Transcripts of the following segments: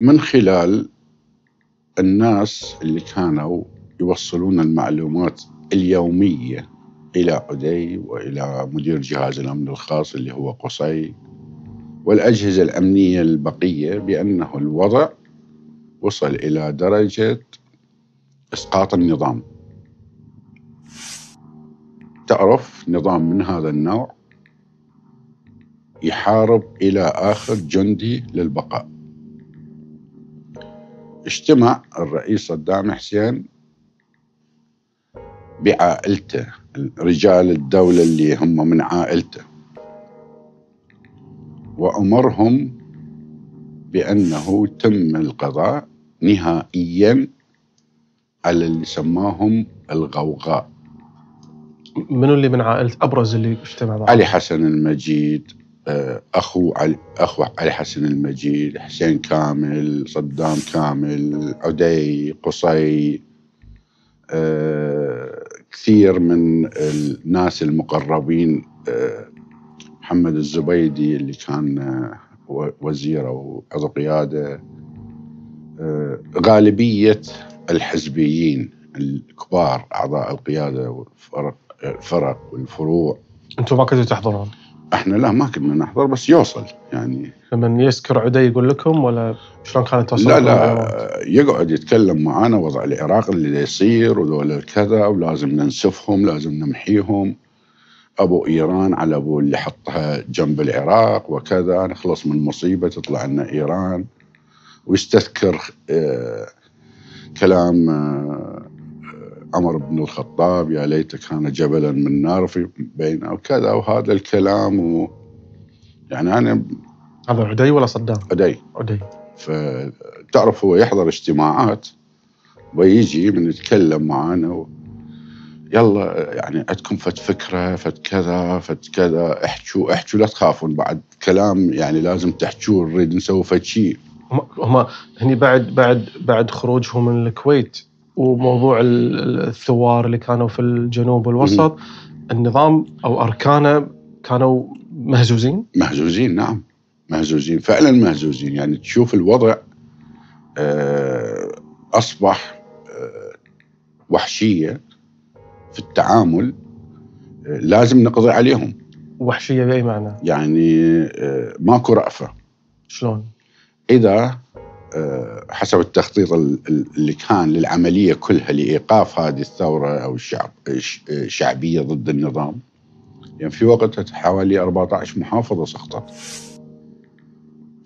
من خلال الناس اللي كانوا يوصلون المعلومات اليومية إلى عدي وإلى مدير جهاز الأمن الخاص اللي هو قصي والأجهزة الأمنية البقية بأنه الوضع وصل إلى درجة إسقاط النظام. تعرف نظام من هذا النوع؟ يحارب إلى آخر جندي للبقاء. اجتمع الرئيس صدام حسين بعائلته رجال الدولة اللي هم من عائلته وأمرهم بأنه تم القضاء نهائيا على اللي سماهم الغوغاء منو اللي من عائلة أبرز اللي اجتمع معه؟ علي حسن المجيد آه، أخو علي أخو علي حسن المجيد حسين كامل صدام كامل عدي قصي آه، كثير من الناس المقربين آه، محمد الزبيدي اللي كان وزير أو عضو قيادة غالبية الحزبيين الكبار أعضاء القيادة والفرق الفرق والفروع أنتم ما كنتوا تحضرون؟ إحنا لا ما كنا نحضر بس يوصل. يعني لما يسكر عدي يقول لكم ولا شلون كانت توصل لا لا يقعد يتكلم معانا وضع العراق اللي يصير وذول كذا ولازم ننسفهم لازم نمحيهم. أبو إيران على أبو اللي حطها جنب العراق وكذا نخلص من مصيبة تطلع لنا إيران. ويستذكر آه كلام آه عمر بن الخطاب يا ليت كان جبلا من نار في بين وكذا وهذا الكلام و يعني أنا هذا عدي ولا صدام؟ عدي. عدي. فتعرف هو يحضر اجتماعات ويجي من يتكلم معانا و... يلا يعني عندكم فت فكرة فت كذا فت كذا احكوا احكوا لا تخافون بعد كلام يعني لازم تحكوا نريد نسوي فد شيء هم هني بعد بعد بعد خروجهم من الكويت وموضوع الثوار اللي كانوا في الجنوب والوسط النظام أو أركانه كانوا مهزوزين؟ مهزوزين نعم مهزوزين فعلا مهزوزين يعني تشوف الوضع آه، أصبح آه، وحشية في التعامل آه، لازم نقضي عليهم وحشية بأي معنى؟ يعني ماكو رأفة شلون؟ إذا حسب التخطيط اللي كان للعملية كلها لإيقاف هذه الثورة أو الشعب الشعبيه ضد النظام. يعني في وقتها حوالي 14 محافظة سقطت.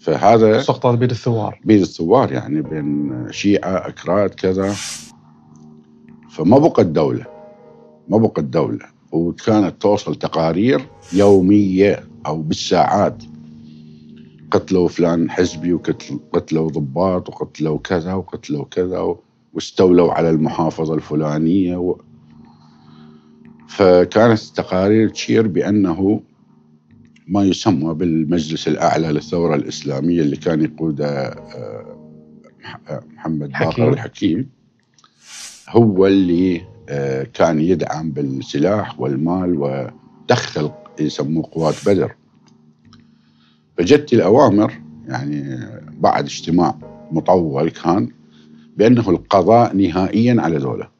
فهذا سقطت بيد الثوار. بيد الثوار يعني بين شيعة أكراد كذا. فما بقت دولة. ما بقت دولة. وكانت توصل تقارير يومية أو بالساعات. قتلوا فلان حزبي وقتلوا ضباط وقتلوا كذا وقتلوا كذا واستولوا على المحافظة الفلانية و... فكانت التقارير تشير بأنه ما يسمى بالمجلس الأعلى للثورة الإسلامية اللي كان يقوده آه، محمد باقر الحكيم. هو اللي آه، كان يدعم بالسلاح والمال ودخل يسموه قوات بدر. فجت الأوامر يعني بعد اجتماع مطول كان بأنه القضاء نهائيا على ذولا